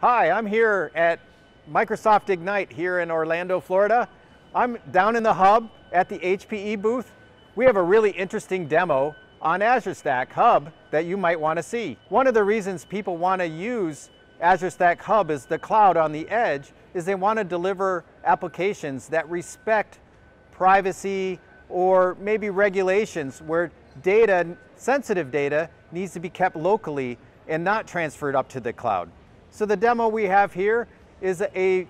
Hi, I'm here at Microsoft Ignite here in Orlando, Florida. I'm down in the hub at the HPE booth. We have a really interesting demo on Azure Stack Hub that you might want to see. One of the reasons people want to use Azure Stack Hub is the cloud on the edge is they want to deliver applications that respect privacy or maybe regulations where data, sensitive data, needs to be kept locally and not transferred up to the cloud. So the demo we have here is a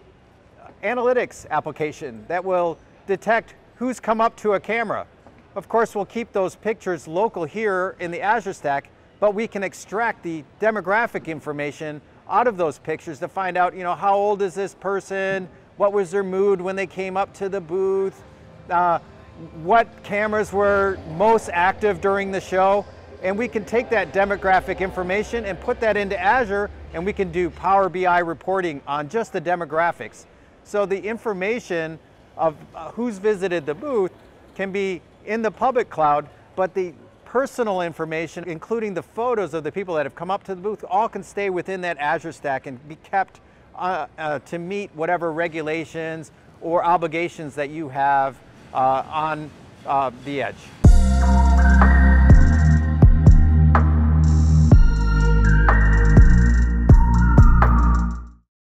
analytics application that will detect who's come up to a camera. Of course, we'll keep those pictures local here in the Azure Stack, but we can extract the demographic information out of those pictures to find out, you know, how old is this person? What was their mood when they came up to the booth? Uh, what cameras were most active during the show? And we can take that demographic information and put that into Azure and we can do Power BI reporting on just the demographics. So the information of uh, who's visited the booth can be in the public cloud, but the personal information, including the photos of the people that have come up to the booth, all can stay within that Azure stack and be kept uh, uh, to meet whatever regulations or obligations that you have uh, on uh, the edge.